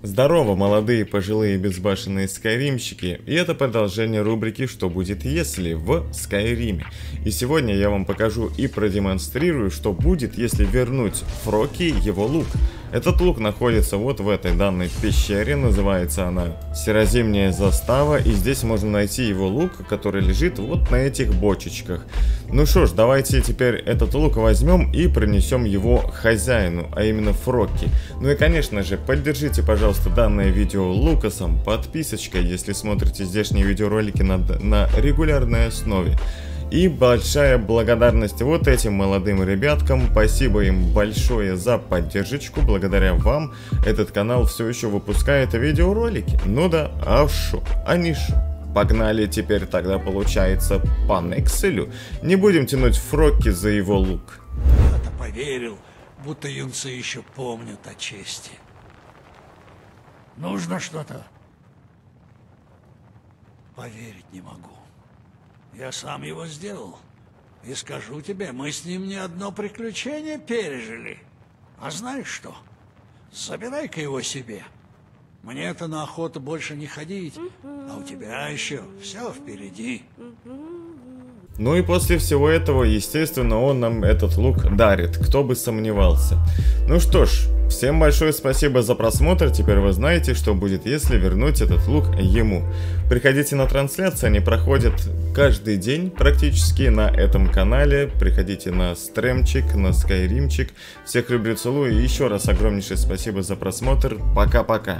Здорово, молодые пожилые безбашенные скайримщики, и это продолжение рубрики «Что будет если» в Скайриме. И сегодня я вам покажу и продемонстрирую, что будет, если вернуть Фроки его лук. Этот лук находится вот в этой данной пещере, называется она Серозимняя застава, и здесь можно найти его лук, который лежит вот на этих бочечках. Ну что ж, давайте теперь этот лук возьмем и принесем его хозяину, а именно Фрокки. Ну и конечно же, поддержите, пожалуйста, данное видео лукасом, подписочкой, если смотрите здешние видеоролики на, на регулярной основе. И большая благодарность вот этим молодым ребяткам. Спасибо им большое за поддержку. Благодаря вам этот канал все еще выпускает видеоролики. Ну да, а шо? А не? Погнали теперь тогда получается по Некселю. Не будем тянуть Фрокки за его лук. Я-то поверил, будто юнцы еще помнят о чести. Нужно что-то? Поверить не могу. Я сам его сделал. И скажу тебе, мы с ним не одно приключение пережили. А знаешь что? Забирай-ка его себе. Мне-то на охоту больше не ходить, а у тебя еще все впереди. Ну и после всего этого, естественно, он нам этот лук дарит, кто бы сомневался. Ну что ж, всем большое спасибо за просмотр, теперь вы знаете, что будет, если вернуть этот лук ему. Приходите на трансляции, они проходят каждый день практически на этом канале. Приходите на стремчик, на скайримчик. Всех люблю, целую и еще раз огромнейшее спасибо за просмотр. Пока-пока.